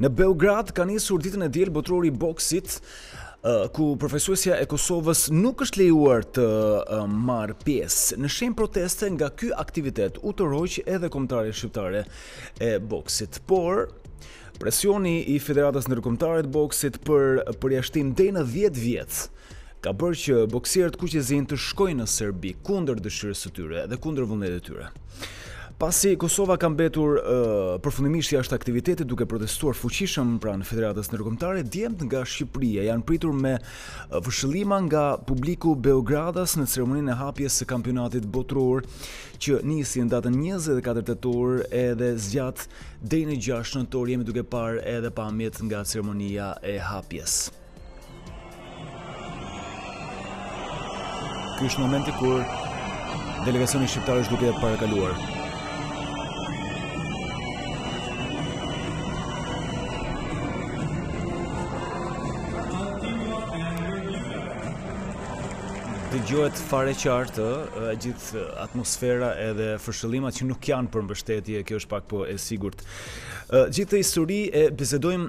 Në Beograd ka nisur ditën e diel botërori i boksit, ku përfaqësuesja e Kosovës nuk është lejuar të marrë pjesë. Në shenjë proteste nga ky aktivitet u tërhoq edhe Kombëtarja Shqiptare e Boksit. Por presioni i Federatës Ndërkombëtare të Boksit për përjashtim deri në 10 vjet ka bërë që boksierët kuqezinj të shkojnë në Serbi kundër dëshirës së tyre dhe kundër vullnetit të tyre. Pasi Kosova ka mbetur uh, përfundimisht jashtë aktivitetit duke protestuar fuqishëm pranë Federatës Ndërkombëtare, djemt nga Shqipëria janë pritur me vërshëllima nga publiku beogradas në ceremoninë e hapjes së kampionatit botëror që nisi në datën 24 tetor edhe zgjat deri në 6 nëntor jemi duke parë edhe pamjet nga ceremonia e hapjes. Ky është momenti kur delegacioni shqiptar është duke parakaluar. Dëgjohet fare qartë, e gjithë atmosfera edhe fërshëllimat që nuk janë për mbështetje, kjo është pak, po e sigurt. Gjithë këtë histori e bisedojmë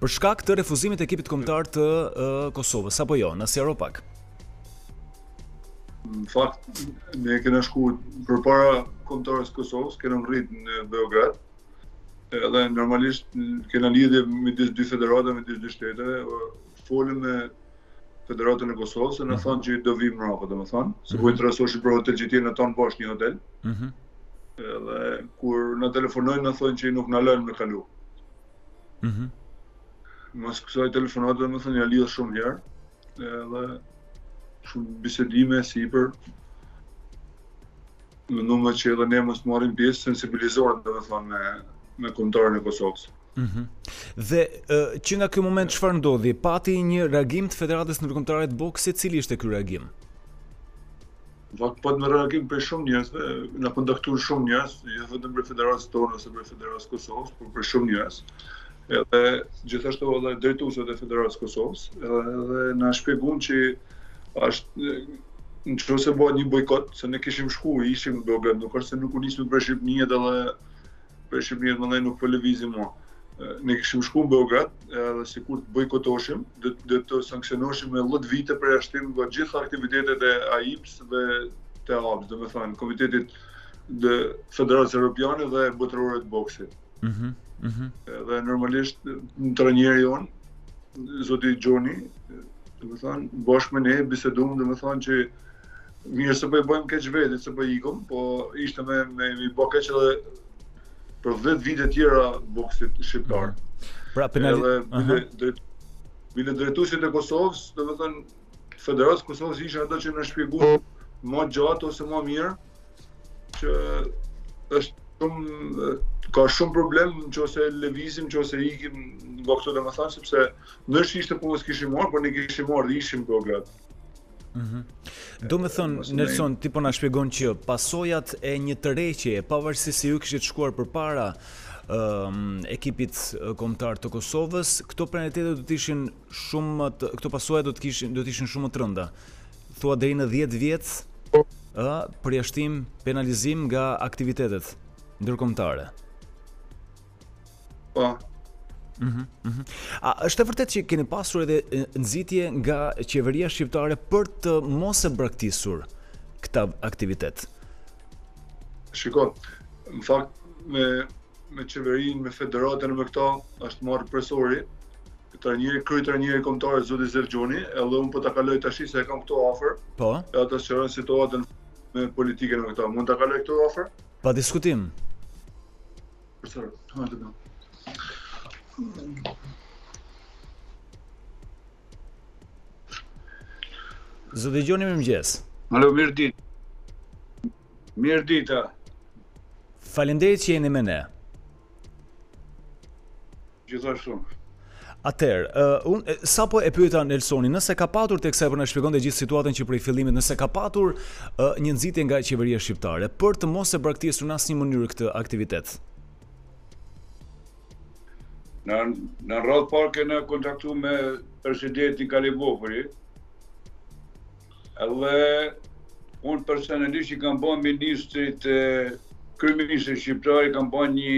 Për shkak të refuzimit të ekipit kombëtar të Kosovës apo jo, na sqaro pak. Në fakt, ne kena shku përpara kombtares Kosovës, kena mrrit në Beograd, edhe normalisht kena lidhje midis dy federatave, midis dy shteteve, folëm me Federatën e Kosovës, na mhm. thanë që do vim mrapa, domethënë, se mhm. po interesoheshin për hotel që të jena tanë bashkë një hotel, mhm. dhe kur na telefonojnë na thonë që nuk na lënë me kalu. Mas kësaj telefonate domethënë, jena lidh shumë herë, dhe shumë bisedime e sipër, në mënyrë që edhe ne mos marrim pjesë sensibilizohemi domethënë me, me kombëtaren e Kosovës. Mhm. Mm dhe uh, që nga ky moment çfarë ndodhi? Pati një reagim të Federatës Ndërkombëtare të Boksit, cili ishte ky reagim? Po pat një reagim prej shumë njerëz, na kontaktuan shumë njerëz, jo vetëm prej Federatës tonë ose prej Federatës së Kosovës, por prej shumë njerëz. Edhe gjithashtu edhe drejtuesit e Federatës së Kosovës, edhe na shpjeguan që është në qoftë se bëhet një bojkot, se ne kishim shku, ishim në Beograd, nuk është se nuk u nisëm prej Shqipnie edhe Prej Shqipnie ne nuk po lëvizim më. Ne kishim shku në Beograd, edhe sikur të bojkotoshim, do të sankcionoheshim me dhet vite përjashtim nga gjithë aktivitetet e AIBA-s dhe të EUBC-s, domethënë, Komitetit të Federatës Europiane dhe Botërore të Boksit. Mm -hmm, mm -hmm. Dhe normalisht, trajneri jonë, Zoti Gjoni, domethënë, bashkë me ne, bisedum, domethënë që Mirë se po i bëjmë keq vetit, se po ikim, po ishte me me i bo keq edhe për 10 vite tjera boksit shqiptar. Mhm. Pra penali edhe bile drejt bile drejtuesit e Kosovës, domethënë Federatës Kosovës ishin ato që na shpjeguan ma gjatë ose ma mirë që është shumë ka shumë problem nëse lëvizim, nëse ikim nga këto domethënë sepse ndryshe ishte po mos kishim marr, por ne kishim marr dhe ishim Beograd. Mhm. Domethënë, Nelson, ti po na shpjegon që pasojat e një tërheqjeje, pavarësisht si ju kishit shkuar përpara um, ekipit kombëtar të Kosovës, këto penalitete do të ishin shumë më të, këto pasoja do të ishin, do të ishin shumë më të rënda. Thua deri në 10 vjet, po. uh, përjashtim, penalizim nga aktivitetet ndërkombëtare. Po. Mhm. Mm mhm. Mm A është e vërtetë që keni pasur edhe nxitje nga qeveria shqiptare për të mos e braktisur këtë aktivitet? Shiko, në fakt me me qeverinë, me federatën e me këto është marrë profesori. Trajneri kryetrajneri kombëtar Zoti Zef Gjoni, edhe un po ta kaloj tash se e kam këtu afër. Po. E ta sqaron situatën me politikën e këto. Mund ta kaloj këtu afër? Pa diskutim. Përsërë, të hajtë të Zoti Gjoni mirëmëngjes Alo, mirëdit Mirëdita Faleminderit që jeni me ne Gjithashtu. Atëherë, uh, un sapo e pyeta Nelsonin, nëse ka patur teksa po na shpjegonte gjithë situatën që prej fillimit, nëse ka patur uh, një nxitje nga qeveria shqiptare për të mos e braktisur në asnjë mënyrë këtë aktivitet. Në në radhë të parë kena kontaktu me presidentin Kalivopulli. Edhe un personalisht i kam bën ministrit e kryeministrit shqiptar, i kam bën një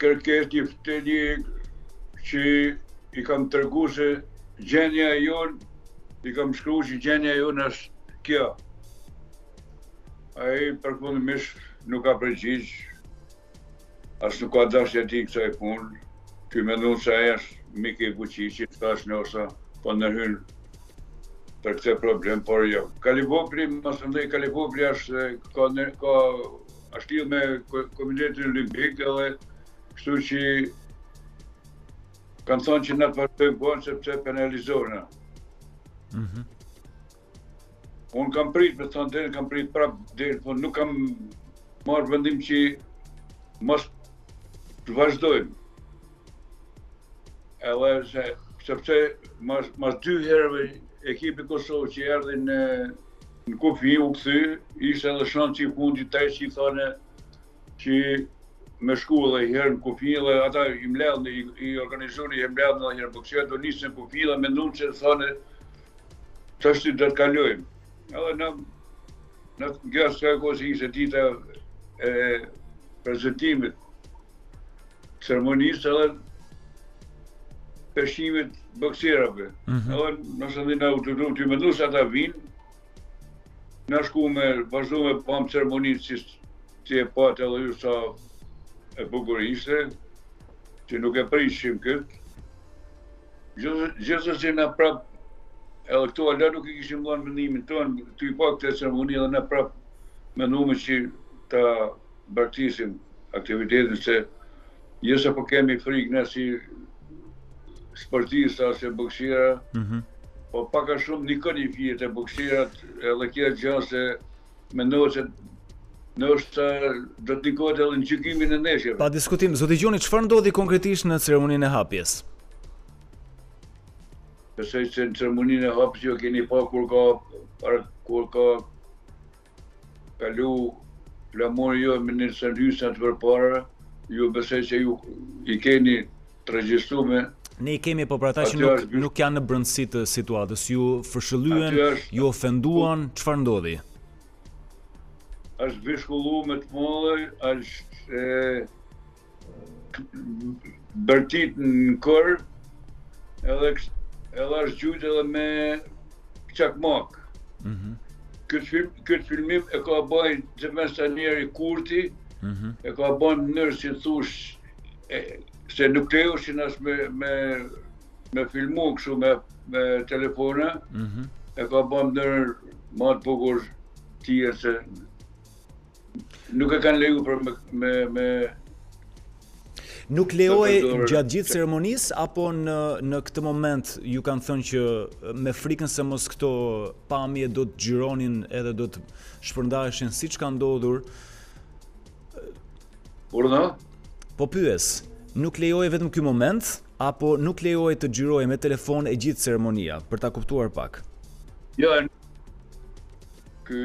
Kërkesë një domethënë që i kam tregu se gjenja e jonë, i kam shkru që gjenja e jonë asht kjo. Ai përfundimisht nuk ka përgjigje, As nuk ka dashtë me ia ditë kësaj pune. Kemi mendu se ai është mik i Vuçiqit, thashë mos, po ndërhyn për këtë problem, por jo. Kalivopulli, masandej Kalivopulli është ka ka është lidh me Komitetin Olimpik edhe kështu që kanë thonë që na të vazhdojmë bërë sepse penalizohena. Mhm. Mm Unë kam prit, me thënë, dhe kam prit prap, dhe po nuk kam marrë vendim që mos të vazhdojmë. Edhe se, sepse mas, mas dy herëve ekipi i Kosovës që erdhi në në kufi u kthy, ishte edhe shansi i fundit taj që i thane që me shku edhe një herë në kufi dhe ata i mledhë, i, i organizoni, i mledhë edhe një herë, po kështë e do nisë në kufi dhe me ndunë që thane Tashti do të kalojmë. Edhe në në njëjtën kohë ishte dita e prezantimit ceremonisë edhe peshimit boksierave. Mm -hmm. Edhe na duke mendu se ata vinë, na shkum me vazhdu me pa ceremoninë që, që e patë edhe ju sa e bukur ishte, që nuk e prishim këtë, Gjithsesi na prap edhe këtu hala nuk i kishim dhënë mendimin tonë, tuj pa këtë ceremoni edhe na prap menduam që ta braktisim aktivitetin se jo se po kemi frikë ne si sportista ose boksiera, mm -hmm. po pak a shumë ndikon edhe te boksierat edhe kjo gjendje Mendoj se në është do të ndikohet edhe në gjykimin e ndeshjeve. Pa diskutim, zoti Gjoni, çfarë ndodhi konkretisht në ceremoninë e hapjes? Besoj se në ceremoninë e hapjes ju keni pa kur ka për kur ka kalu flamuri jonë me Nilsen Hysën përpara, ju besoj se ju i keni të regjistrume. Ne i kemi po për ata që nuk, nuk janë në brendësi të situatës, ju fishkëllyen, ju ofenduan, çfarë ndodhi? është fishkëllu me të madhe, është bërtit në kor, edhe, edhe është gjujt edhe me çakmak. Mm -hmm. këtë, film, këtë filmim e ka bë gjëmës të njeri Kurti, mm -hmm. e ka bë në mënyrë si të thush se nuk lejoshin as me, me, me filmu kështu me, me telefona, mm -hmm. e ka bë në mënyrë bukur tjetër se nuk e kanë leju për me, me, me Nuk lejohej gjatë gjithë ceremonisë apo në në këtë moment ju kanë thënë që me frikën se mos këto pamje do të xhironin edhe do të shpërndaheshin siç ka ndodhur Urna? Po pyes, nuk lejohej vetëm ky moment apo nuk lejohej të xhirohej me telefon e gjithë ceremonia për ta kuptuar pak? Jo. Ky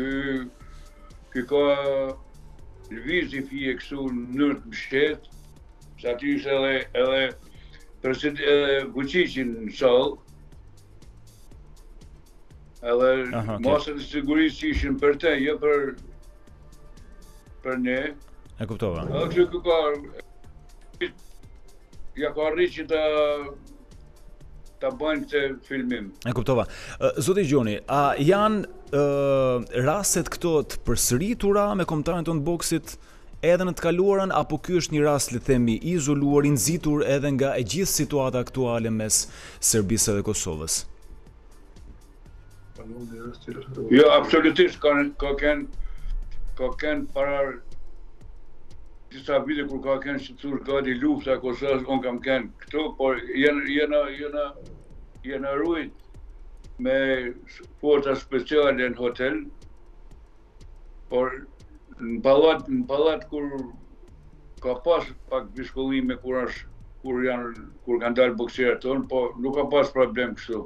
ky ka lëviz i fije kështu në mënyrë të mshehtë, se aty ishte edhe edhe presidenti edhe Vuçiçi në sallë. Edhe masën e sigurisë që ishin për të, jo për Për ne. E kuptova. Edhe kështu ky ka Ja ka rrit që ta ta bëjnë këtë filmim. E kuptova. Zoti Gjoni, a janë ë rastet këto të përsëritura me kombëtaren tonë të boksit edhe në të kaluarën apo ky është një rast le të themi i izoluar i nxitur edhe nga e gjithë situata aktuale mes Serbisë dhe Kosovës? Jo, absolutisht, ka, ka ken, ka ken para disa vite kur ka ken si thush gati lufta e Kosovës, unë kam ken këtu, por jena, jena, jena, jena rujt me forca speciale në hotel, por në palat, në palat kur ka pas pak fishkullime kur është kur janë kur kanë dalë boksierët tonë, po nuk ka pas problem kështu.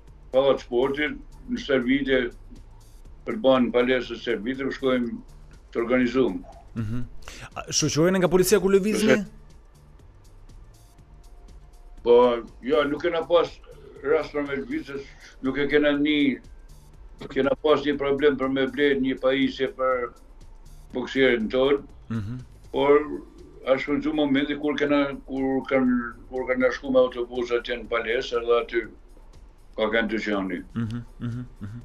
Pallat sportit, në servite, për të banë në palestër të servite, për shkojmë të organizumë. Mm -hmm. Shoqëroheni nga policia kur lëvizni? Po, jo, nuk kena pas rast për me lëvizë, nuk kena një, kena pas një problem për me blejt një pajisje për boksierin tonë, mm -hmm. por është në gjithë momentin kur kena, kur kanë, kur kena shku me autobusat që në palestër, edhe aty Ka kanë të qenë mhm, mhm, mhm.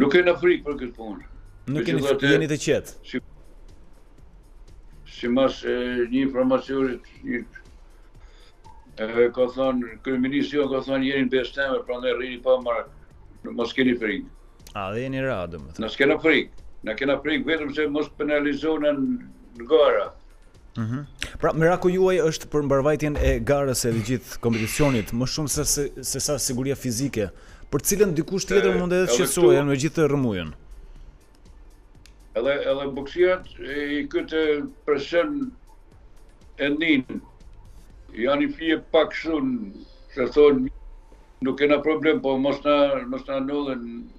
Nuk kena frikë për këtë punë. Nuk keni frikë, jeni të qetë. Si, si mas e, një informacionit, një, e, ka thonë, kryeministri ju ka thonë, jeni në besën teme, pra rrini pa merak, mos keni frikë. Edhe jeni rahat, me thënë. Ne s'kena frikë, ne kena frikë vetëm se mos penalizohena në gara. Mm -hmm. Pra, meraku juaj është për mbarvajtjen e garës dhe gjithë kompeticionit, më shumë se, se, se sa siguria fizike, për të cilën dikush tjetër mund edhe të shqetësohej me gjithë atë rrëmujën. Edhe, edhe boksierat këtë presion e nin, janë i fije pak shumë, se thonë, nuk kena problem, po mos na, mos na ndodhen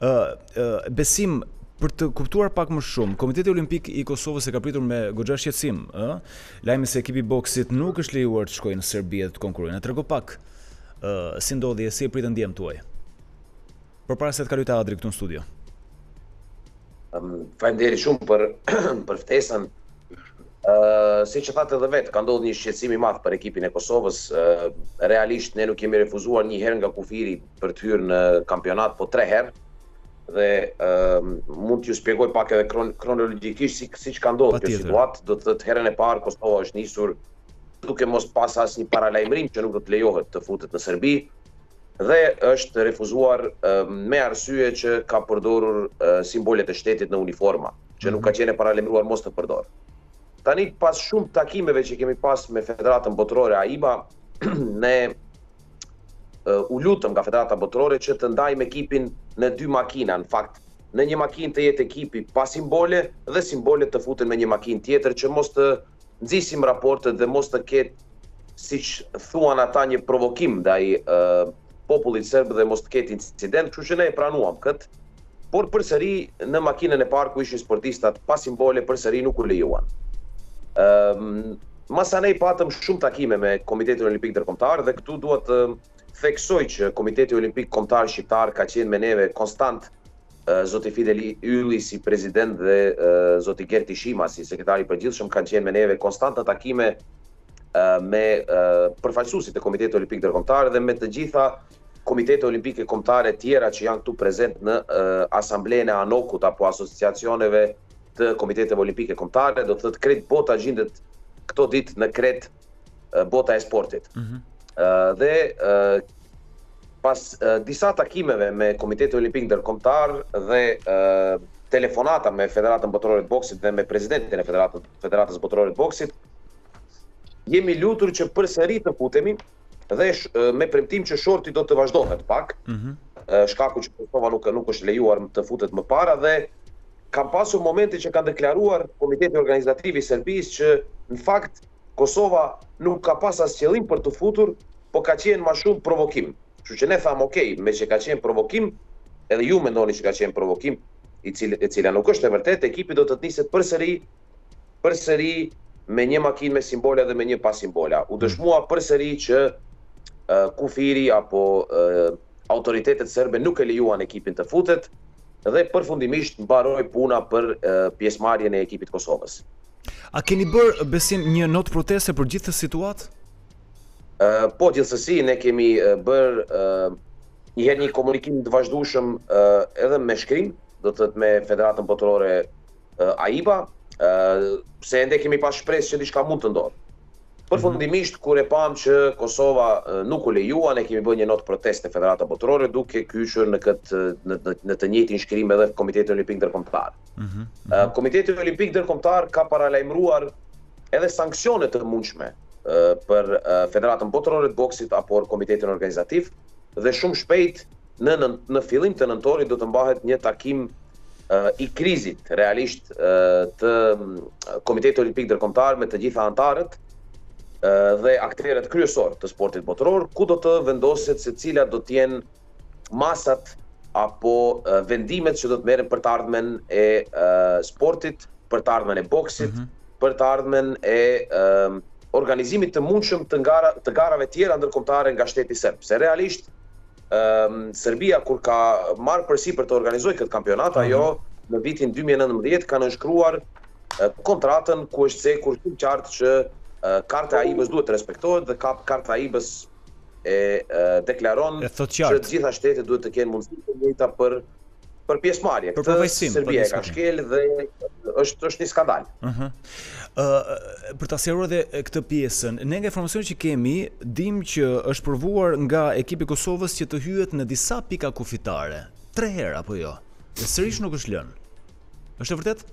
Ë, ë, Besim, për të kuptuar pak më shumë, Komiteti Olimpik i Kosovës e ka pritur me goxha shqetësim, ë, lajmin se ekipi i boksit nuk është lejuar të shkojë në Serbi dhe të konkurrojë. Na trego pak, ë, si ndodhi e si e pritën djemtë tuaj? Përpara se të kaloj te Adri këtu në studio. Um, Faleminderit shumë për për ftesën. Ë, uh, siç e thatë edhe vetë, ka ndodhur një shqetësim i madh për ekipin e Kosovës. Uh, realisht ne nuk jemi refuzuar një herë nga kufiri për të hyrë në kampionat po tre herë dhe mund t'ju shpjegoj pak edhe kronologjikisht si siç ka ndodhur kjo situatë, do të thotë herën e parë Kosova është nisur duke mos pas asnjë paralajmërim që nuk do të lejohet të futet në Serbi dhe është refuzuar me arsye që ka përdorur simbolet e shtetit në uniforma, që nuk ka mhm. qenë paralajmëruar mos të përdor. Tani pas shumë takimeve që kemi pas me Federatën Botërore AIBA, ne u lutëm nga Federata Botërore që të ndajmë ekipin në dy makina, në fakt në një makinë të jetë ekipi pa simbole dhe simbolet të futen me një makinë tjetër që mos të nxisim raportet dhe mos të ketë siç thuan ata një provokim ndaj popullit serb dhe mos të ketë incident, kështu që ne e pranuam këtë, Por përsëri në makinën e parë ku ishin sportistat pa simbole përsëri nuk u lejuan. Masandej patëm shumë takime me Komitetin Olimpik Ndërkombëtar dhe këtu dua të theksoj që Komiteti Olimpik Kombëtar Shqiptar ka qenë me neve konstant zoti Fidel Ylli si president dhe zoti Gerti Shima si sekretar i përgjithshëm kanë qenë me neve konstant në takime me përfaqësuesit e Komitetit Olimpik Ndërkombëtar dhe me të gjitha Komitete Olimpike Kombëtare tjera që janë këtu prezent në asamblenë e ANOK-ut apo asociacioneve të Komiteteve Olimpike Kombëtare, do të thotë krejt bota gjindet këto ditë në Kretë, bota e sportit. Mm -hmm. Dhe pas disa takimeve me Komitetin Olimpik Ndërkombëtar dhe telefonata me Federatën Botërore të Boksit dhe me presidentin e Federatës Federatës Botërore të Boksit, jemi lutur që përsëri të futemi dhe me premtim që shorti do të vazhdohet pak, mhm. shkaku që Kosova nuk, nuk është lejuar të futet më para dhe ka pasur momente që kanë deklaruar Komiteti Organizativ i Serbisë që në fakt Kosova nuk ka pas as qëllim për t'u futur, po ka qenë më shumë provokim. Kështu që ne thamë, ok, meqë ka qenë provokim, edhe ju mendoni që ka qenë provokim, i cila, e cila nuk është e vërtetë, ekipi do të niset përsëri përsëri me një makinë me simbola dhe me një pa simbola. U dëshmua përsëri që kufiri apo autoritetet serbe nuk e lejuan ekipin të futet dhe përfundimisht mbaroi puna për pjesëmarrjen e ekipit të Kosovës. A keni bërë Besim një notë proteste për gjithë këtë situatë? Po, gjithsesi ne kemi bërë njëherë një komunikim të vazhdueshëm edhe me shkrim, do të thotë me Federatën Botërore AIBA, se ende kemi pas shpresë që diçka mund të ndodhë. Përfundimisht, kur e pamë që Kosova nuk u lejua, ne kemi bërë një notë proteste te Federata Botërore, duke kyçur në, këtë, në, në, në të njëjtin shkrim edhe Komiteti Olimpik Ndërkombëtar. Mm -hmm. Komiteti Olimpik Ndërkombëtar ka paralajmruar edhe sanksione të mundshme për Federatën Botërore të Boksit apo Komitetin Organizativ, dhe shumë shpejt në në fillim të nëntorit do të mbahet një takim i krizit realisht të Komitetit Olimpik Ndërkombëtar me të gjitha anëtarët dhe aktorët kryesorë të sportit botëror, ku do të vendoset se cilat do të jenë masat apo vendimet që do të merren për të ardhmen e sportit, për të ardhmen e boksit, mm -hmm. për të ardhmen e organizimit të mundshëm të gara të garave tjera ndërkombëtare nga shteti serb. Se realisht Serbia kur ka marrë përsipër të organizojë këtë kampionat, ajo në vitin 2019 ka nënshkruar kontratën ku është cekur shumë qartë që karta e AIBA-s duhet të respektohet dhe ka karta e AIBA-s e deklaron që të gjitha shtetet duhet të kenë mundësi të njëjta për Për pjesëmarrje. Për përfaqësim. Serbia e ka shkel dhe është është një skandal. Ëh. Ëh, për ta sqaruar edhe këtë pjesën, ne nga informacioni që kemi, dimë që është provuar nga ekipi i Kosovës që të hyhet në disa pika kufitare, tre herë apo jo. Dhe sërish nuk është lënë. Është e vërtetë?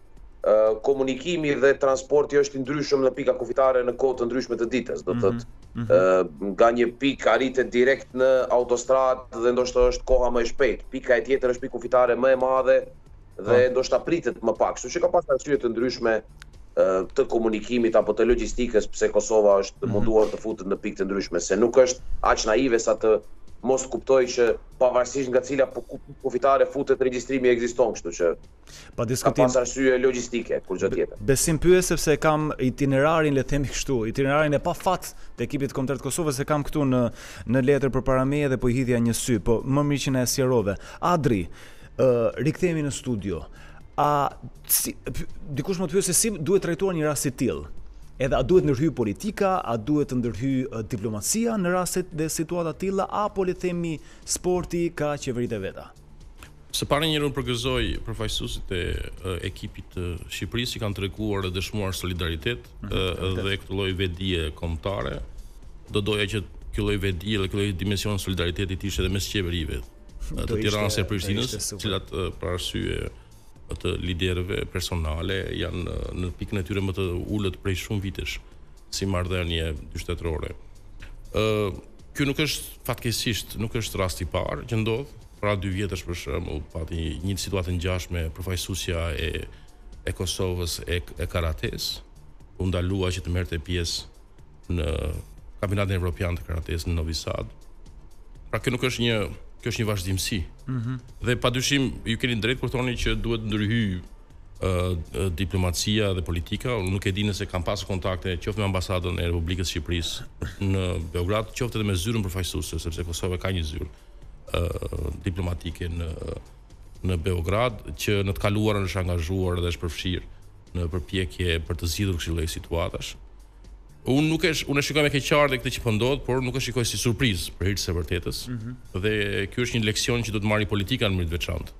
komunikimi dhe transporti është i ndryshëm në pika kufitare në kohë të ndryshme të ditës, do të thotë. Mhm, mhm. Nga një pikë arritet direkt në autostradë dhe ndoshta është koha më e shpejtë. Pika e tjetër është pikë kufitare më e madhe dhe po. ndoshta pritet më pak. Kështu që ka pas arsye të ndryshme të komunikimit apo të logjistikës pse Kosova është mhm. munduar të futet në pikë të ndryshme, se nuk është aq naive sa të mos kuptojë që pavarësisht nga cila po kufitare futet regjistrimi ekziston, kështu që Pa diskutim. Ka pas arsye logjistike, kurrgjë tjetër. Besim pyes sepse e kam itinerarin, le të themi kështu, itinerarin e pafat të ekipit kombëtar të Kosovës e kam këtu në në letër përpara meje dhe po i hidhja një sy, po më mirë që na e sqarove. Adri, ë uh, rikthehemi në studio. A si, dikush me të pyet se si duhet trajtuar një rast i tillë? Edhe a duhet të ndërhyjë politika, a duhet të ndërhyjë uh, diplomacia në raste dhe situata të tilla apo le të themi sporti ka qeveritë e veta? Së pari njëherë unë përgëzoj përfaqësuesit e ekipit të Shqipërisë që kanë treguar dhe dëshmuar solidaritet mm -hmm. dhe këtë lloj vetëdije kombëtare. Do doja që ky lloj vetëdije dhe ky lloj dimension solidariteti të ishte edhe mes qeverive të Tiranës e Prishtinës, të cilat për arsye të liderëve personale janë në pikën e tyre më të ulët prej shumë vitesh si marrëdhënie dyshtetërore. Ë Ky nuk është fatkeqësisht nuk është rasti i parë që ndodh. Para dy vjetësh për shembull pati një, një situatë e ngjashme përfaqësuesja e e Kosovës e, e karates u ndalua që të merrte pjesë në Kampionatin Evropian të Karates në Novi Sad. Pra kjo nuk është një kjo është një vazhdimësi. Mm -hmm. Dhe padyshim ju keni të drejtë kur thoni që duhet të ndërhyjë ë diplomacia dhe politika, unë nuk e di nëse ka pasur kontakte qoftë me ambasadën e Republikës së Shqipërisë në Beograd, qoftë edhe me zyrën përfaqësuese, sepse Kosova ka një zyrë ë diplomatike në në Beograd që në të kaluarën është angazhuar dhe është përfshirë në përpjekje për të zgjidhur këto lloj situatash. Unë nuk e unë e shikoj me keqardhje këtë që po ndodh, por nuk e shikoj si surprizë për hir të së vërtetës. Mm -hmm. Dhe ky është një leksion që do ta marrë politika në mënyrë të veçantë.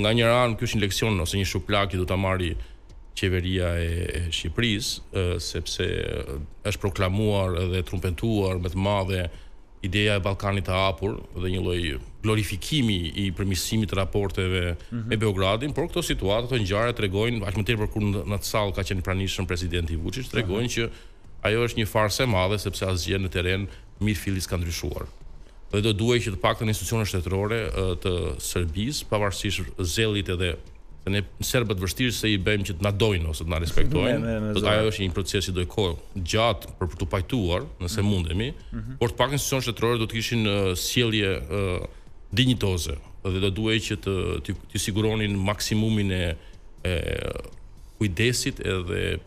Nga njëra anë ky është një leksion ose një shuplakë që do ta marrë qeveria e, e Shqipërisë, sepse është proklamuar dhe trumpetuar me të madhe Ideja e Ballkanit të Hapur dhe një lloj glorifikimi i përmirësimit të raporteve me Beogradin, por këto situata, këto ngjarje tregojnë aq më tepër kur në atë sallë ka qenë i pranishëm presidenti Vuçiç, tregojnë që ajo është një farsë e madhe sepse asgjë në terren mirëfilli s'ka ndryshuar. Dhe do duhej që të paktën institucionet shtetërore të Serbisë, pavarësisht zellit edhe Se ne serbët vështirë se i bëjmë që të na dojnë ose të na respektojnë. Ajo është një proces që do një kohë të gjatë për t'u pajtuar, nëse mhm. mundemi, mhm. por të paktën institucionet shtetërore do të kishin sjellje dinjitoze dhe do duhej që të të siguronin maksimumin e e kujdesit edhe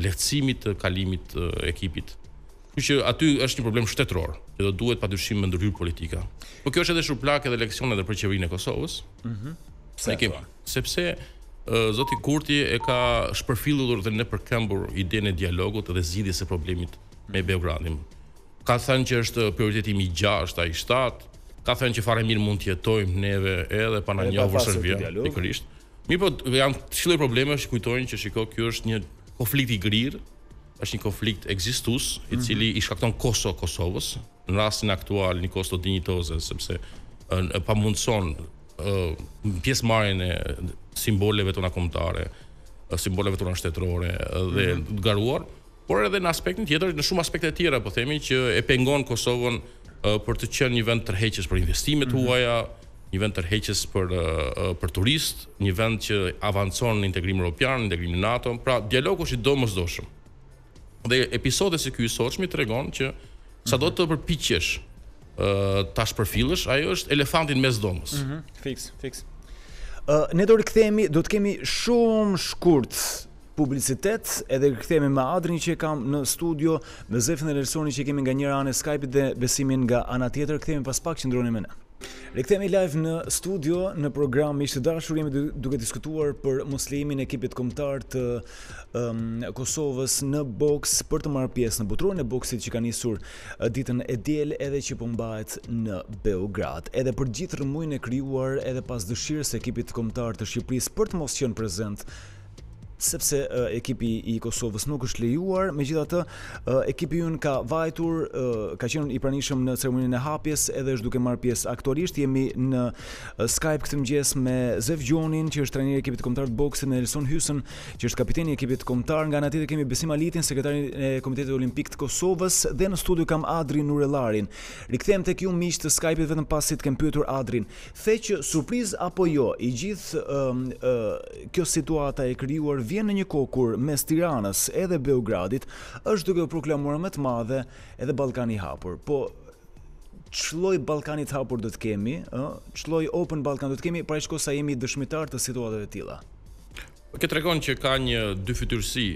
lehtësimit të kalimit të ekipit. Kështu që aty është një problem shtetëror, që do duhet padyshim me ndërhyrë politika. Po kjo është edhe shuplakë edhe leksion edhe për qeverinë e Kosovës. Mhm. Mm Pse e kemi? Sepse zoti Kurti e ka shpërfillur dhe nëpërkëmbur idenë e dialogut dhe zgjidhjes së problemit me Beogradin. Ka thënë që është prioriteti im i 6 a i 7, ka thënë që fare mirë mund të jetojmë neve edhe pa na njohur Serbia pikërisht. Mirëpo ja, këso farë probleme të kujtojnë që shiko ky është një konflikt i ngrirë Është një konflikt ekzistues, i cili i shkakton kosto Kosovës, në rastin aktual një kosto dinjitoze sepse e pamundëson pjesëmarrjen e simboleve tona kombëtare, simboleve tona shtetërore dhe të garuarit, por edhe në aspektin tjetër, në shumë aspekte të tjera po themi që e pengon Kosovën për të qenë një vend tërheqës për investimet e huaja, mm -hmm një vend tërheqës për për turistë, një vend që avancon në integrim europian, integrim në NATO, pra dialogu është i domosdoshëm. Dhe episodi si ky i sotmi tregon që sado të përpiqesh ë ta shpërfillësh, ajo është elefanti në mes dhomës. Mhm, mm fiks, fiks. Ë ne do rikthehemi, do të kemi shumë shkurt publicitet edhe kthehemi me Adrin që e kam në studio, me Zefin dhe Elsonin që kemi nga njëra anë e Skype-it dhe Besimin nga ana tjetër. Kthehemi pas pak qëndroni me ne. Rikthehemi live në studio në program Miq të dashur, jemi duke diskutuar për moslejimin e ekipit kombëtar të um, Kosovës në boks për të marrë pjesë në botërorin e boksit që ka nisur ditën e diel edhe që po mbahet në Beograd. Edhe për gjithë rrëmujën e krijuar edhe pas dëshirës së ekipit kombëtar të Shqipërisë për të mos qenë prezent sepse ekipi i Kosovës nuk është lejuar, megjithatë ekipi ynë ka vajtur, ka qenë i pranishëm në ceremoninë e hapjes, edhe është duke marrë pjesë aktualisht. Jemi në Skype këtë mëngjes me Zef Gjonin, që është trajneri i ekipit kombëtar të boksit, me Elson Hysën, që është kapiteni i ekipit kombëtar. Nga ana tjetër kemi Besim Alitin, sekretarin e Komitetit Olimpik të Kosovës dhe në studio kam Adri Nurellarin. Rikthehem tek ju miq të Skype-it vetëm pasi të kem pyetur Adrin, Thekse surprizë apo jo, i gjithë ë kjo situata e krijuar vjen në një kohë kur mes Tiranës edhe Beogradit është duke u proklamuar me të madhe edhe Ballkani i Hapur. Po ç'lloj Ballkani të Hapur do të kemi, ë, ç'lloj Open Ballkan do të kemi, për aq kohë sa jemi dëshmitarë të situatave të tilla. Kjo tregon që ka një dyfytyrësi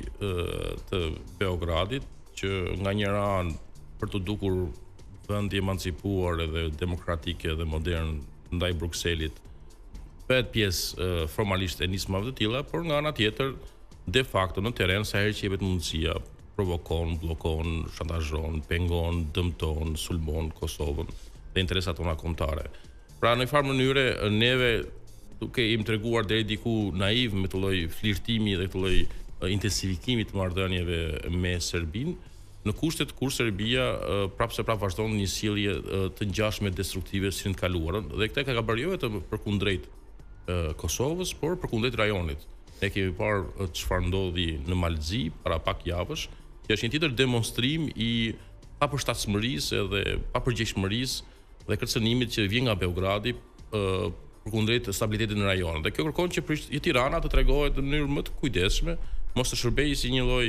të Beogradit që nga njëra anë për t'u dukur vend i emancipuar edhe demokratik edhe modern ndaj Brukselit bëhet pjesë formalisht e nismave të tilla, por nga ana tjetër de facto në terren sa herë që i jepet mundësia provokon, bllokon, shantazhon, pengon, dëmton, sulmon Kosovën dhe interesat tona kombëtare. Pra në një farë mënyre neve duket jemi treguar deri diku naivë me këtë lloj flirtimi dhe këtë lloj intensifikimi të marrëdhënieve me Serbinë, në kushtet kur Serbia prapë se prapë vazhdon një sjellje të ngjashme destruktive si në të kaluarën dhe këtë ka bërë jo vetëm përkundrejt Kosovës, por përkundrejt rajonit. Ne kemi parë çfarë ndodhi në Mal të Zi para pak javësh, që është një tjetër demonstrim i papërshtatshmërisë edhe papërgjegjshmërisë dhe kërcënimit që vjen nga Beogradi përkundrejt stabilitetit në rajon. Dhe kjo kërkon që Prish... Tirana të tregohet në mënyrë më të kujdesshme, mos të shërbejë si një lloj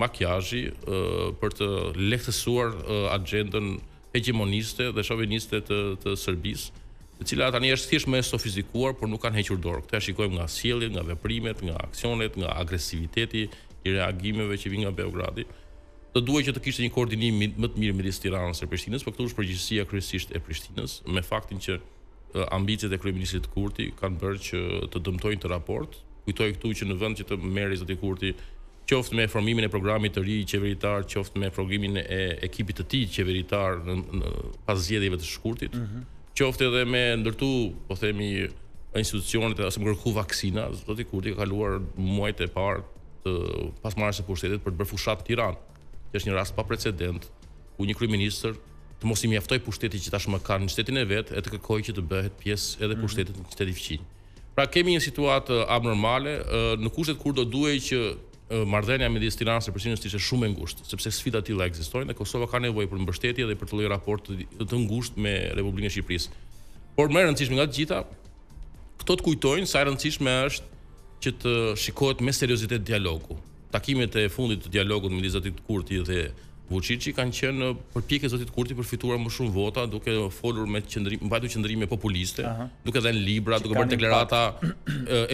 makiazhi për të lehtësuar agjendën hegjemoniste dhe shoveniste të të Serbisë, e cila tani është thjesht më e sofistikuar, por nuk kanë hequr dorë. Këtë e shikojmë nga sjelljet, nga veprimet, nga aksionet, nga agresiviteti i reagimeve që vijnë nga Beogradi. Do duhej që të kishte një koordinim më të mirë midis Tiranës e Prishtinës, por këtu është përgjegjësia kryesisht e Prishtinës, me faktin që ambiciet e kryeministrit Kurti kanë bërë që të dëmtojnë këtë raport. Kujtoj këtu që në vend që të merrej zoti Kurti qoftë me formimin e programit të ri qeveritar, qoftë me formimin e ekipit të tij qeveritar në, në pas zgjedhjeve të shkurtit, mm -hmm. qoftë edhe me ndërtu, po themi, institucionet ose me kërku vaksina, zoti Kurti ka kaluar muajt e parë pas marrjes së pushtetit për të bërë fushatë në Tiranë, që është një rast pa precedent kur një kryeministër të mos i mjaftojë pushteti që tashmë ka në shtetin e vet e të kërkojë që të bëhet pjesë edhe mhm. pushtetit në shtetin fqinj. Pra kemi një situatë abnormale, në kushtet kur do duhej që marrëdhënia midis Tiranës dhe Prishtinës ishte shumë e ngushtë, sepse sfida të tilla ekzistojnë dhe Kosova ka nevojë për mbështetje dhe për këtë lloj raporti të ngushtë me Republikën e Shqipërisë. Por më e rëndësishme nga të gjitha Këto të kujtojnë sa e rëndësishme është që të shikohet me seriozitet dialogu. Takimet e fundit të dialogut midis zotit Kurti dhe Vuçiçi kanë qenë përpjekje zotit Kurti për fituar më shumë vota duke folur me qëndrim, mbajtur qëndrime populiste, Aha. duke dhënë libra, duke bërë deklarata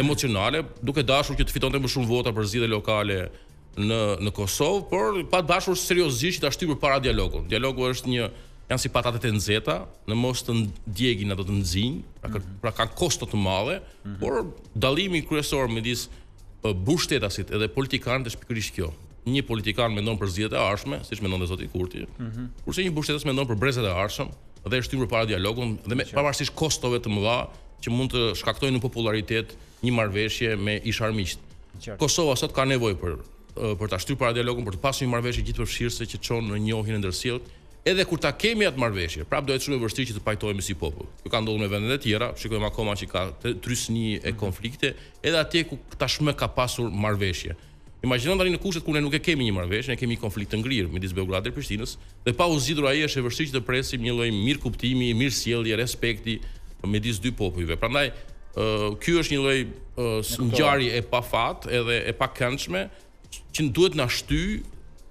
emocionale, duke dashur që të fitonte më shumë vota për zgjedhjet lokale në në Kosovë, por pa dashur seriozisht që ta shtyjë përpara dialogun. Dialogu është një janë si patatet e nxehta, në mos të djegin ato të nxinj, pra, mm -hmm. pra kanë kosto të mëdha, mm -hmm. por dallimi kryesor midis burrështetasit edhe politikanit është pikërisht kjo. Një politikan mendon për zgjedhjet e ardhshme, siç mendon dhe zoti Kurti, mm -hmm. kurse një burrështetas mendon për brezat e ardhshëm dhe e shtyn përpara dialogun dhe me pavarësisht kostove të mëdha që mund të shkaktojnë në popularitet një marrëveshje me ish-armiqtë. Kosova sot ka nevojë për për ta shtyrë para dialogun, për të pasur një marrëveshje gjithëpërfshirëse që çon në njohjen e ndërsjellë, edhe kur ta kemi atë marrëveshje, prapë do jetë shumë e vështirë që të pajtohemi si popull. Kjo ka ndodhur në vendet e tjera, shikojmë akoma që ka trysni e mhm. konflikte, edhe atje ku tashmë ka pasur marrëveshje. Imagjinoni tani në kushtet kur ne nuk e kemi një marrëveshje, ne kemi një konflikt të ngrirë midis Beogradit dhe Prishtinës dhe pa u zgjidhur ai është e vështirë që të presim një lloj mirëkuptimi, mirësjellje, respekti midis dy popujve. Prandaj ë ky është një lloj ngjarje e pafat edhe e pakëndshme që duhet na shtyjë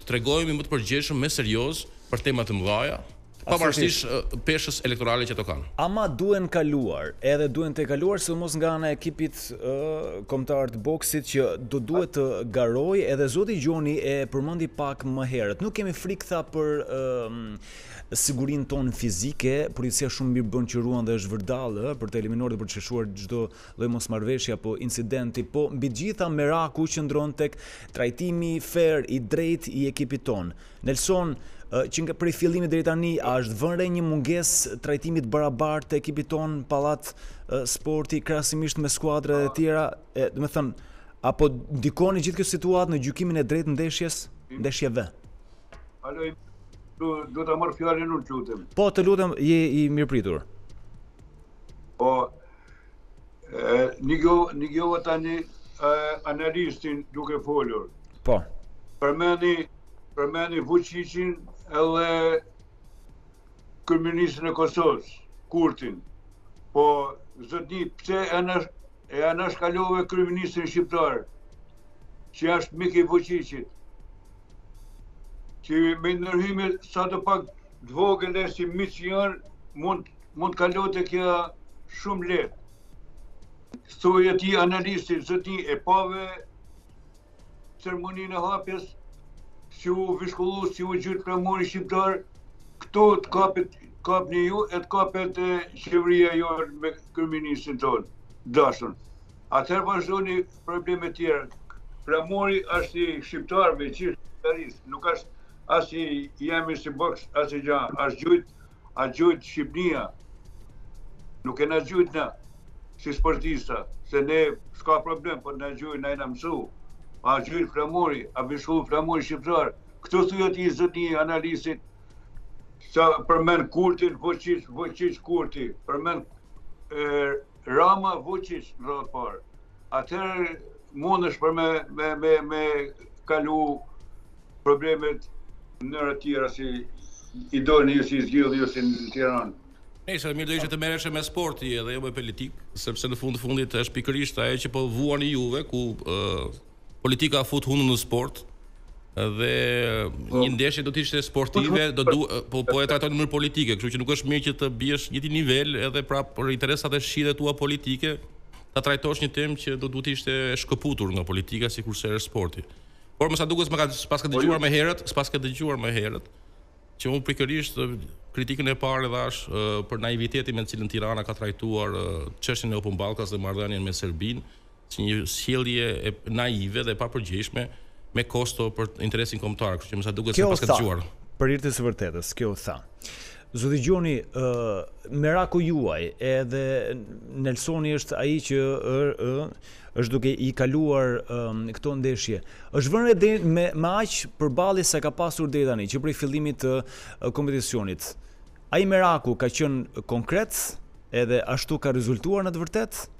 të tregohemi më të përgjegjshëm, më serioz për tema të mëdha, pavarësisht peshës elektorale që ato kanë. Ama duhen kaluar, edhe duhen tejkaluar sidomos nga ana e ekipit kombëtar të boksit që do duhet të garojë edhe zoti Gjoni e përmendi pak më herët. Nuk kemi frikë tha për sigurinë tonë fizike, policia shumë mirë bën që ruan dhe është vërdallë për të eliminuar dhe për të sheshuar çdo lloj mosmarrëveshje apo incidenti, po mbi të gjitha meraku qëndron tek trajtimi fair, i drejtë i ekipit tonë. Nelson, Që nga prej fillimi deri tani, a është vënë re një mungesë trajtimi të barabartë të ekipit tonë në pallat sporti krahasimisht me skuadrat e tjera, do të thënë, apo ndikon e gjithë kjo situatë në gjykimin e drejtë të ndeshjes, ndeshjeve? Alo, do ta marr fjalën unë, lutem. Po, të lutem, je i mirëpritur. Po, Ndëgjova, ndëgjova tani analistin duke folur. Po. Përmendi, përmendi Vuçiqin edhe kryeministrin e Kosovës, Kurtin. Po, zotni, pse e anashkalove kryeministrin shqiptar, që është miku i Vuçiqit, që me ndërhymje sado pak t'vogël e si mision, mund mund të kalonte kjo shumë lehtë. Thuaji ti analistit, zotni e pave ceremoninë e hapjes, si u vishkullu, si u gjujt flamuri shqiptar, këtu ta kapni, kapni ju, e ta kapte qeveria jo me kryeministrin tonë, dashën. Atëherë vazhdojnë probleme tjera. Flamuri është i shqiptarëve, i gjithë shqiptarisë, nuk është as i jemi si bëks, as i gja, është gjujt, asht gjujt Shqipnia, nuk jena gjujt ne, si sportista, se ne s'ka problem, po na gjujt, na jena mësu, asht gjujt flamuri, asht vishu flamuri shqiptar, këtu të jo ti zotni analist, sa përmen Kurtin, Vuçiq, Vuçiq Kurti, përmen Rama Vuçiq në radhë t'parë. Atëherë mundësh për me, me, me, me kalu problemet në rrethe tjera si i doni ju si zgjidhni ju si në Tiranë. Në se mirë do ishte të merresh me sport ti edhe jo me politik, sepse në fund të fundit është pikërisht ajo që po vuani juve ku politika fut hundën në sport dhe po. një ndeshje do të ishte sportive, do du, po po e trajtojnë në mënyrë politike, kështu që nuk është mirë që të biesh në atë nivel edhe pra për interesat e shitura tua politike, ta trajtosh një temë që do duhet të ishte e shkëputur nga politika sikurse është sporti. Por me sa duket s'më ka s'paska po, dëgjuar më herët, s'paska dëgjuar më herët që unë pikërisht kritikën e parë dhashë për naivitetin me të cilin Tirana ka trajtuar çështjen e Open Balkans dhe marrëdhënien me Serbinë si një sjellje naive dhe e papërgjegjshme me kosto për interesin kombëtar, kështu që me sa duket s'e paska dëgjuar. Për hir të së vërtetës, kjo u tha. Zoti Gjoni, ë meraku juaj, edhe Nelsoni është ai që ë ë është duke i kaluar këto ndeshje. Është vënë re edhe me me aq përballje sa ka pasur deri tani, që prej fillimit të kompeticionit. Ai meraku ka qenë konkret, edhe ashtu ka rezultuar në të vërtetë?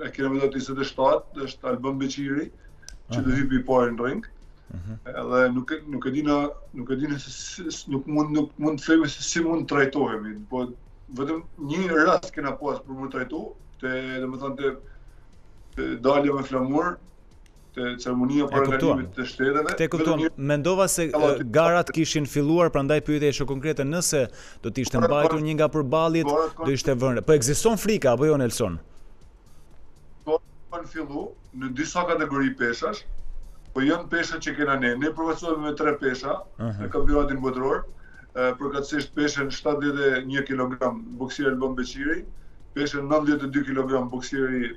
e kena në datë 27, është Alban Beqiri, që do hypi i pari në ring. Mhm. Edhe nuk e nuk e di na nuk e di nëse nuk mund nuk mund të themi se si mund të trajtohemi, po vetëm një rast kena pas për m'u trajtu, te domethënë te dalja me flamur, Te ceremonia e prezantimit të shteteve. Të kuptoj, mendova se garat kishin filluar, prandaj pyetja ishte konkrete, nëse do të ishte mbajtur një nga përballjet, do ishte vënë. Po ekziston frika apo jo Nelson? Po kanë fillu në disa kategori peshash, po jo në peshat që kena ne. Ne përfaqësohemi me tre pesha në kampionatin botëror, përkatësisht peshën 71 kg boksieri Alban Beqiri, peshën 92 kg boksieri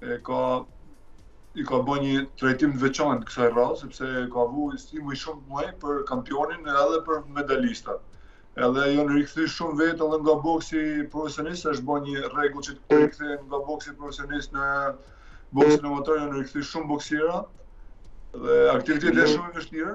e ka i ka ba një trajtim të veçantë kësaj radhe sepse ka vu stimuj shumë të mdhaj për kampionin edhe për medalistat. Edhe janë rikthy shumë vetë edhe nga boksi profesionist, se është ba një rregull që të rikthehen nga boksi profesionist në boksin amator, janë rikthy shumë boksiera. Dhe aktiviteti është shumë i vështirë.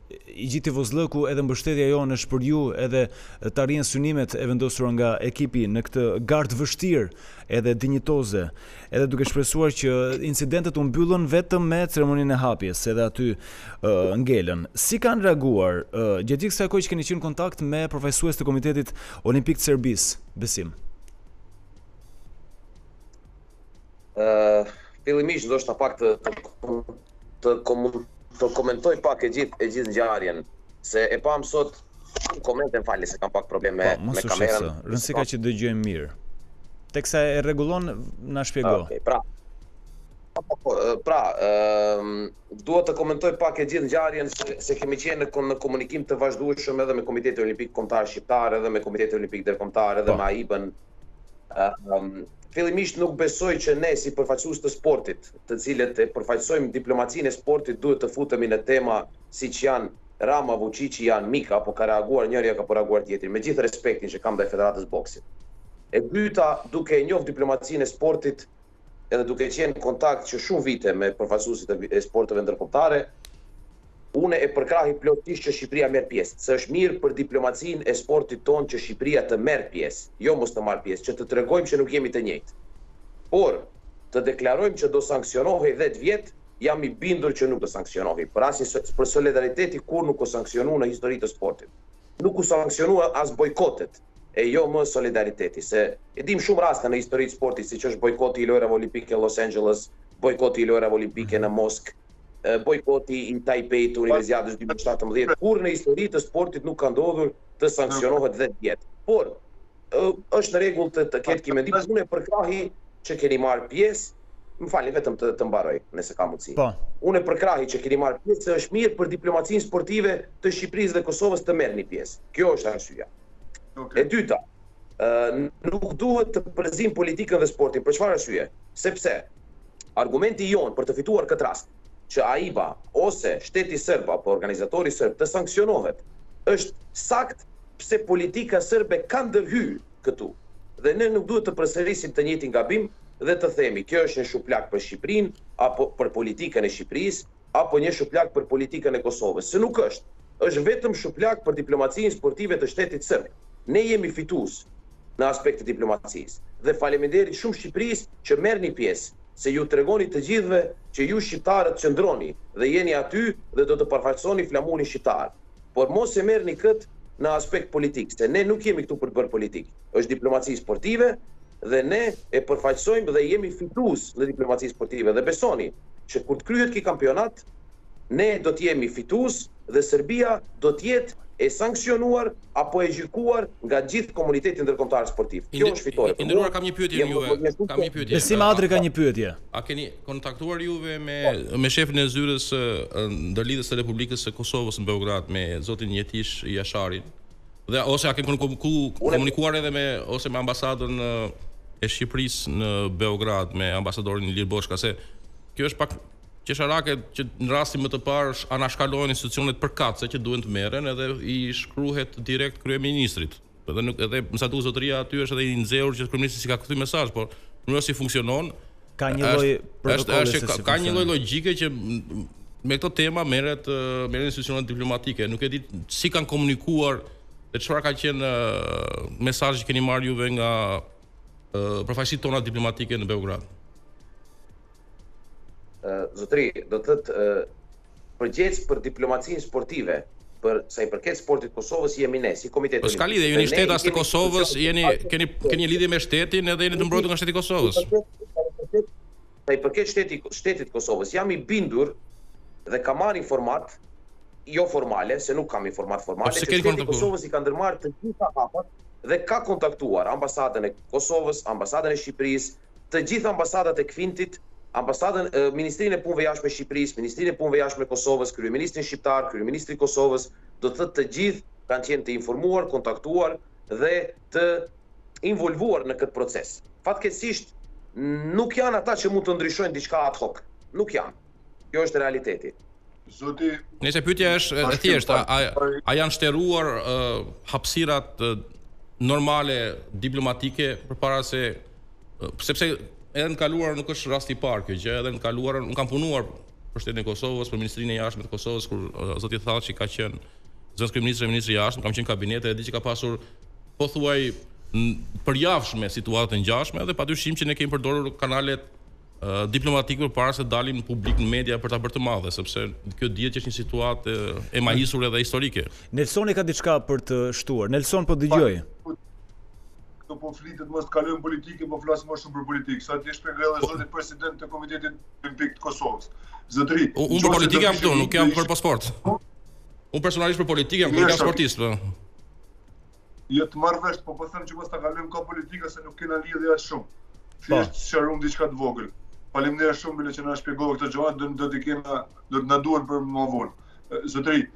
I gjithë tifozllëku edhe mbështetja jonë është për ju edhe të arrihen synimet e vendosura nga ekipi në këtë garë të vështirë edhe dinjitoze edhe duke shpresuar që incidentet u mbyllën vetëm me ceremoninë e hapjes edhe aty uh, ngelën. Si kanë reaguar uh, gjatë gjithë kësaj kohë që keni qenë në kontakt me përfaqësues të Komitetit Olimpik të Serbisë? Besim. Fillimisht ndoshta pak të të të komentoj pak e gjithë e gjithë ngjarjen, se e pam sot shumë komente, më fal se kam pak probleme po, me kamerën. Po, mos, s'ka gjë, dëgjojmë mirë. Teksa e rregullon na shpjego. Okej, pra. Po, po, pra, ëm dua të komentoj pak e gjithë ngjarjen se se kemi qenë në në komunikim të vazhdueshëm edhe me Komitetin Olimpik Kombëtar Shqiptar edhe me Komitetin Olimpik Ndërkombëtar edhe po. me AIBA-n Fillimisht nuk besoj që ne si përfaqësues të sportit, të cilët e përfaqësojmë diplomacinë e sportit, duhet të futemi në tema siç janë Rama, Vuçiçi janë mik apo ka reaguar njëri apo ka reaguar tjetri, me gjithë respektin që kam ndaj Federatës së Boksit. E dyta, duke e njohur diplomacinë e sportit, edhe duke qenë në kontakt që shumë vite me përfaqësuesit e sporteve ndërkombëtare, unë e përkrahi plotësisht që Shqipëria merr pjesë, se është mirë për diplomacinë e sportit tonë që Shqipëria të merr pjesë, jo mos të marrë pjesë, që të tregojmë që nuk jemi të njëjtë. Por, të deklarojmë që do sanksionohej dhjetë vjet, jam i bindur që nuk do sanksionohej, për asnjë për, solidariteti kurrë nuk o sanksionu në histori të sportit. Nuk u sanksionu as bojkotet. e jo më solidariteti, se e dimë shumë raste në histori të sportit, siç është bojkoti i Lojërave Olimpike në Los Angeles, bojkoti i Lojërave Olimpike në Moskë, bojkoti i Taipei të Universiadës 2017, kurrë në histori të sportit nuk ka ndodhur të sanksionohet 10 vjet. Por është në rregull të, të ketë kemi ditë unë përkrahi që keni marr pjesë, më falni vetëm të, të mbaroj nëse ka mundësi. Po. Unë përkrahi që keni marr pjesë se është mirë për diplomacinë sportive të Shqipërisë dhe Kosovës të merrni pjesë. Kjo është arsyeja. Okay. E dyta, nuk duhet të përzim politikën dhe sportin. Për çfarë arsye? Sepse argumenti jonë për të fituar këtë rast që AIBA ose shteti serb apo organizatori serb të sanksionohet është sakt pse politika serbe ka ndërhy këtu. Dhe ne nuk duhet të përsërisim të njëjtin gabim dhe të themi kjo është një shuplakë për Shqipërinë apo për politikën e Shqipërisë apo një shuplakë për politikën e Kosovës, se nuk është. Është vetëm shuplakë për diplomacinë sportive të shtetit sërb. Ne jemi fitues në aspekt të diplomacisë dhe faleminderit shumë Shqipërisë që merrni pjesë, se ju tregoni të gjithëve që ju shqiptarët qëndroni dhe jeni aty dhe do të përfaqësoni flamurin shqiptar. Por mos e merrni këtë në aspekt politik, se ne nuk jemi këtu për të bërë politikë. është diplomaci sportive dhe ne e përfaqësojmë dhe jemi fitues në diplomaci sportive dhe besoni që kur të kryhet ky kampionat ne do të jemi fitues dhe Serbia do të jetë e sanksionuar apo e gjykuar nga gjithë komuniteti ndërkombëtar sportiv. Kjo është fitore për mua. Kam një pyetje për juve. Kam një pyetje. Besim Adri ka një pyetje. A keni kontaktuar juve me me shefin e zyrës ndërlidhës së Republikës së Kosovës në Beograd me zotin Jetish Jasharin? Dhe ose a keni komunikuar edhe me ose me ambasadën e Shqipërisë në Beograd me ambasadorin Ilir Boçka se kjo është pak qesharake që në rastin më të parë anashkalohen institucionet përkatëse që duhen të merren edhe i shkruhet direkt kryeministrit. Edhe nuk edhe me sa duket zotëria aty është edhe i nxehur që kryeministri s'i ka kthy mesazh, por mënyra si funksionon ka një lloj protokolli se si ka një lloj logjike që me këto tema merret merren institucionet diplomatike. Nuk e di si kanë komunikuar dhe çfarë ka qenë mesazhi që keni marrë juve nga përfaqësitë tona diplomatike në Beograd. Zotri, do të thotë përgjegjës për diplomacinë sportive për sa i përket sportit Kosovës jemi ne si komitet olimpik. Po s'ka lidhje jeni shtetas të Kosovës, jeni keni keni lidhje me shtetin edhe jeni të mbrojtur nga shteti i Kosovës. Sa i përket shteti shtetit të Kosovës, jam i bindur dhe kam marrë informat jo formale, se nuk kam informat formale, po që shteti i Kosovës i ka ndërmarrë të gjitha hapat dhe ka kontaktuar ambasadën e Kosovës, ambasadën e Shqipërisë, të gjithë ambasadat e Kuintit, ambasadën, ministrin e Punëve të Jashtme të Shqipërisë, ministrin e Punëve të Jashtme të Kosovës, kryeministrin shqiptar, kryeministrin e Kosovës, do të thotë të gjithë kanë qenë të informuar, kontaktuar dhe të involvuar në këtë proces. Fatkeqësisht nuk janë ata që mund të ndryshojnë diçka ad hoc. Nuk janë. Ky është realiteti. Zoti, nëse pyetja është e thjeshtë, a, a janë shteruar uh, hapësirat uh, normale diplomatike përpara se uh, sepse edhe në të kaluarën nuk është rasti i parë kjo gjë, edhe në të kaluarën unë kam punuar për shtetin e Kosovës, për ministrinë e jashtme të Kosovës kur uh, zoti Thaçi ka qenë zëvendëskryeministër dhe ministër i jashtëm, kam qenë në kabinet dhe e di që ka pasur pothuaj përjavshme situata të ngjashme dhe padyshim që ne kemi përdorur kanalet diplomatike përpara se të dalim në publik në media për ta bërë të madhe, sepse kjo dihet që është një situatë e mahisur edhe historike. Nelsoni ka diçka për të shtuar. Nelson po të dëgjoj. Këtu po flitet mos të kalojmë në politikë, po flasim më shumë për politikë. Sa t'i shpjegoj edhe zotit president të Komitetit Olimpik të Kosovës. Zotëri, unë për politikë jam këtu, nuk jam për sport. Unë personalisht për politikë jam, nuk jam sportist. Po. Jo, të marr vesh, po po them që mos ta kalojmë ka politika se nuk kena lidhje aq shumë. Po. Thjesht sqarojmë diçka të vogël. Faleminderit shumë bile që na shpjegove këto gjëra, do do të kemi do të na duhen për më vonë. Zotëri,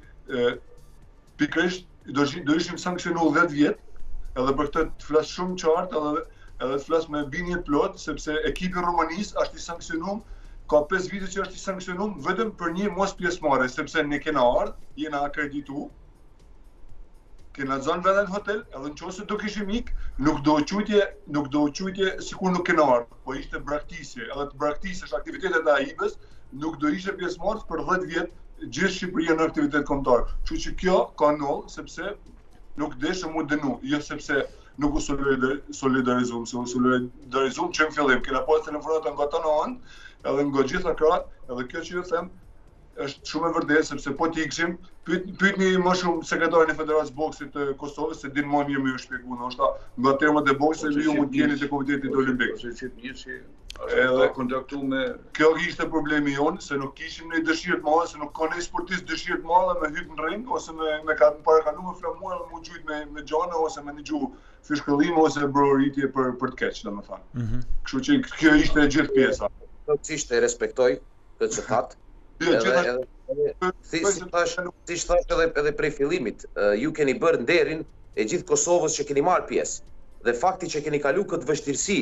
pikërisht do shi, do ishim sanksionuar 10 vjet, edhe për këtë të flas shumë qartë, edhe edhe të flas me bindje të plotë, sepse ekipi i Rumanisë është i sanksionuar ka 5 vite që është i sanksionuar vetëm për një mospjesëmarrje, sepse ne kena ardhur, jena akredituar, Kena zonë vende në hotel, edhe në qoftë se do kishim ik, nuk do quhej, nuk do quhej sikur nuk kena ardhë, po ishte braktisje, edhe të braktisësh aktivitetet e AIBA-s, nuk do ishte pjesëmarrës për 10 vjet, gjithë Shqipëria në aktivitet kombëtar. Kështu që kjo ka ndodh, sepse nuk deshëm m'u dënu, jo sepse nuk u solidarizum, se u solidarizum që në fillim, kena pas telefonata nga tana anët, edhe nga gjitha krahët, edhe kjo që ju them, Është shumë e vërtetë sepse po të ikshim, pyet pyetni më shumë sekretarin e Federatës Boksit të Kosovës se din më mirë me ju shpjegu ndoshta nga termat e boksit dhe ju mund të jeni te Komiteti Olimpik. Ose çit nisi, edhe kontaktu me Kjo ishte problemi jonë se nuk kishim një dëshirë të madhe, se nuk ka një sportist dëshirë të madhe me hyp në ring ose me me parakalu me flamura dhe m'u gjujt me me gjana ose me ndigju fishkëllima ose brohoritje për për të keq, domethënë. Mm -hmm. Kështu që kjo ishte gjithë pjesa. Plotësisht e respektoj, këtë fakt, edhe siç thashë edhe prej fillimit, ju keni bërë nderin e gjithë Kosovës që keni marrë pjesë, dhe fakti që keni kalu këtë vështirësi,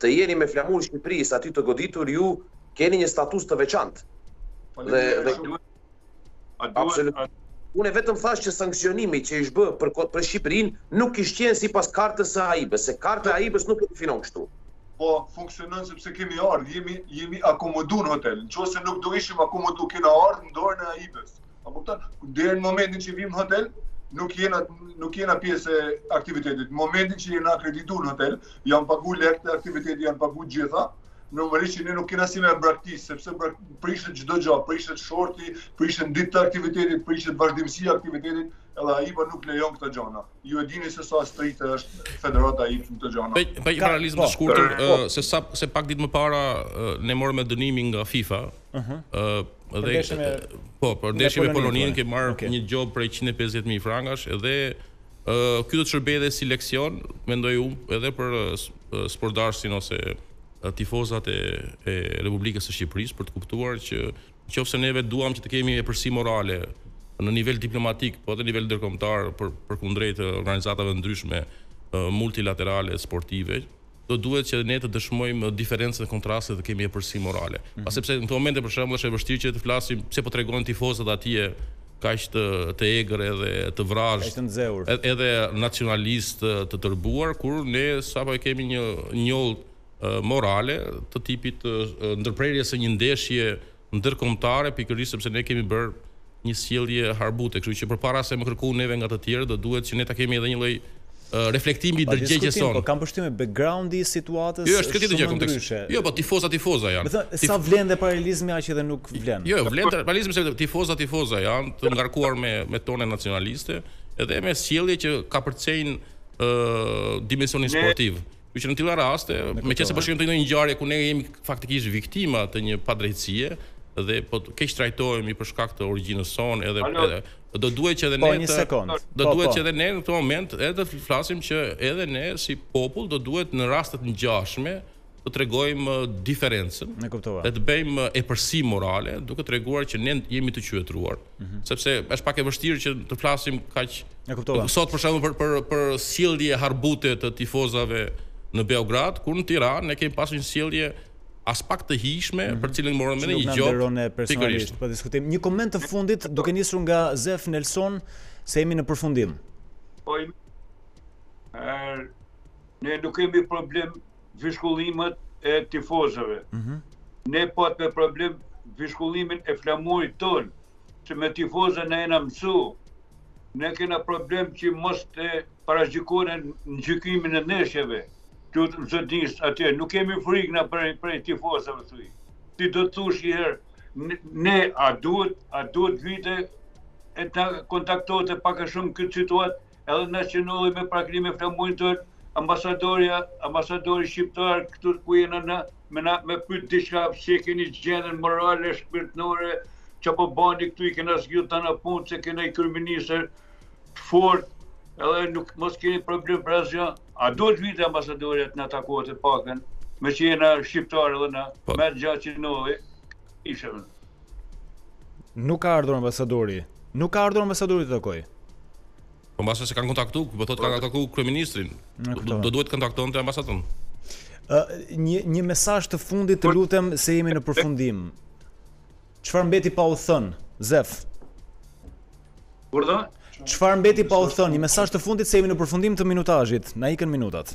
të jeni me flamur të Shqipërisë aty të goditur, ju keni një status të veçantë. Dhe Absolutisht. Unë vetëm thash që sanksionimi që ish bë për për Shqipërinë nuk kish qenë sipas kartës së AIBA-s, se karta e AIBA-s nuk e definon kështu. Po funksionon sepse kemi ardh, jemi jemi akomodu në hotel. Nëse nuk do ishim akomodu kena ardh në dorën e AIBA-s. A kupton? Deri në momentin që vim në hotel, nuk jena nuk jena pjesë e aktivitetit. Në momentin që jena akredituar në hotel, janë pagu lekët e aktivitetit, janë pagu gjitha, Normalisht që ne nuk kena si me e braktis, sepse prishet çdo gjë, prishet shorti, prishen ditët e aktivitetit, prishet vazhdimësia e aktivitetit, edhe AIBA nuk lejon këto gjëra. Ju e dini se sa strikte është Federata e AIBA-s në këto gjëra. Për një paralelizëm të po, shkurtër, po, po. se sa se pak ditë më para ne morëm dënimin nga FIFA. Ëh. Dhe po, për ndeshjen me Poloninë kemi marrë një gjobë prej 150.000 frangash dhe Ky do të shërbejë edhe si leksion, mendoj unë, edhe për sportdashësin ose tifozat e Republikës së Shqipërisë për të kuptuar që në qoftë se neve duam që të kemi epërsi morale në nivel diplomatik, po edhe në nivel ndërkombëtar për përkundrejt organizatave të ndryshme multilaterale sportive, do duhet që ne të dëshmojmë diferencën e kontrastit dhe kemi epërsi morale. Mm -hmm. Sepse në këto momente për shembull është e vështirë që të flasim pse po tregohen tifozët atje kaq të të egër edhe të vrazhë. Është nxehur. Edhe nacionalistë të tërbuar kur ne sapo e kemi një njollë morale të tipit ndërprerjes së një ndeshje ndërkombëtare pikërisht sepse ne kemi bërë një sjellje harbute, kështu që përpara se me kërku neve nga të tjerët do duhet që ne ta kemi edhe një lloj reflektimi të ndërgjegjes sonë. Pa diskutim, po kam përshtypjen background-i i situatës jo, është krejt ndryshe. Jo, po tifoza tifoza janë. Do të sa vlen dhe paralelizmi aq edhe nuk vlen. Jo, vlen paralelizmi se tifoza tifoza janë të ngarkuar me me tone nacionaliste dhe me sjellje që kapërcejnë ë dimensionin sportiv. Kështu që në tilla raste, meqenëse po shkojmë te një ngjarje ku ne jemi faktikisht viktima të një padrejtësie dhe po keqtrajtohemi për shkak të origjinës sonë edhe Alo. edhe do duhet që edhe po, një sekondë. do po, duhet po. që edhe ne në këtë moment edhe të flasim që edhe ne si popull do duhet në raste të ngjashme të tregojmë uh, diferencën. E kuptova. Dhe të bëjmë uh, epërsi morale duke treguar që ne jemi të qytetëruar. sepse është pak e vështirë që të flasim kaq e kuptova sot për shembull për për për sjellje harbute të tifozave në Beograd kur në Tiranë ne kemi pasur një sjellje aspak të hijshme mm -hmm. për të cilën morëm ne një gjobë pikërisht pa diskutim një koment të fundit duke nisur nga Zef Nelson se jemi në përfundim po ne nuk kemi problem vishkullimet e tifozëve. Ne po kemi problem vishkullimin e flamurit tonë, se me tifozat ne jena mësu, ne kena problem që mos të paragjykohen në gjykimin e ndeshjeve, që të zëdisë atje, nuk kemi frikë ne prej tifozëve, thuj. Ti do të thush njëherë, ne a duhet, a duhet vite, e të kontaktohet e pak e shumë këtë situatë, Edhe na cënoi me praklime flamujtër ambasadorja, ambasadori shqiptar këtu ku jena ne, me na me pyt diçka si e keni gjendjen morale shpirtnore ça po bani këtu i kena zgjidhur tana punët se kena një kryeministër të fortë edhe nuk mos keni problem për asgjë. A do të vinte ambasadorja të na takohet të paktën me që jena shqiptarë edhe na, po. me gjatë që novi, ishëm. Nuk ka ardhur ambasadori. Nuk ka ardhur ambasadori të takojë. Po mbase s'e kanë kontaktu, po thotë kanë kontaktu kryeministrin. Do duhet të kontaktonte ambasadën. Ë një një mesazh të fundit të lutem se jemi në përfundim. Çfarë mbeti pa u thën? Zef. Kurdo? Çfarë mbeti pa u thën? Një mesazh të fundit se jemi në përfundim të minutazhit. Na ikën minutat.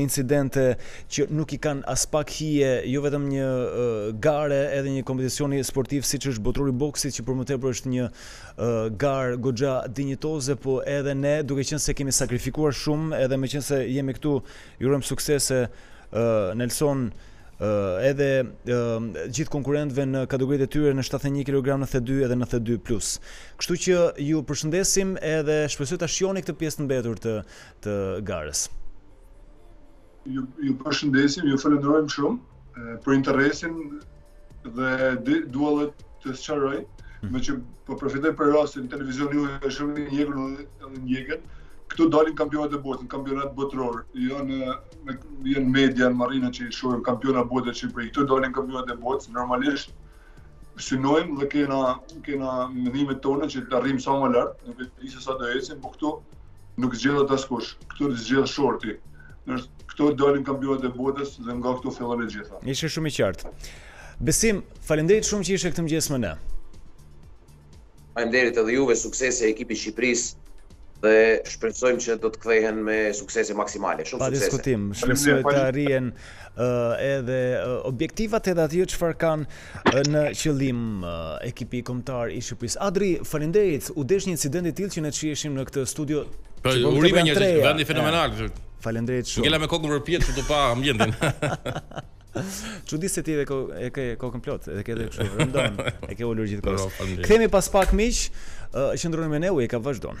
incidente që nuk i kanë aspak hije jo vetëm një gare edhe një kompeticioni sportiv siç është botërori i boksit që për më tepër është një garë goxha dinjitoze po edhe ne duke qenë se kemi sakrifikuar shumë edhe meqenëse jemi këtu i urojmë suksese Nelson edhe gjithë konkurrentëve në kategoritë e tyre në 71 kg, 92 edhe 92 plus. Kështu që ju përshëndesim edhe shpresoj ta shihoni këtë pjesë të mbetur të të garës. Ju, ju përshëndesim, ju falenderojmë shumë për interesin dhe dua të sqaroj, mm. meqë po përfitoj prej rastit televizioni ju e shumë i ndjekur dhe ju ndjekin, këtu dalin kampionët e botës, në kampionat botëror, jo në në janë media në marrina që i shohim kampiona bote, që prej këtu dalin kampionët e botës, normalisht synojmë dhe kena kena mendimet tona që të arrijmë sa ma lart, nuk e di se sa do ecim, por këtu nuk zgjidhet askush. Këtu zgjedh shorti. Nga këtu dalin kampionët e botës dhe nga këtu fillon e gjitha. Ishe shumë i qartë. Besim, faleminderit shumë që ishe këtë mëngjes me ne. Faleminderit edhe juve, suksese ekipit të Shqipërisë dhe shpresojmë që do të kthehen me suksese maksimale. Shumë suksese. Pa diskutim, shpresoj të arrihen edhe objektivat edhe ato çfarë kanë në qëllim ekipi kombëtar i Shqipërisë. Adri, faleminderit. U desh një incident i tillë që ne të shiheshim në këtë studio. Po, po urime një vend fenomenal. Faleminderit shumë. Ngela me kokën përpjetë, duke pa ambientin. Çudi se ti e ke ko, e ke kokën plot, edhe ke edhe kështu rëndon, e ke ulur gjithë kohës. Kthehemi pas pak miq, uh, qëndroni me ne, Wake Up vazhdon.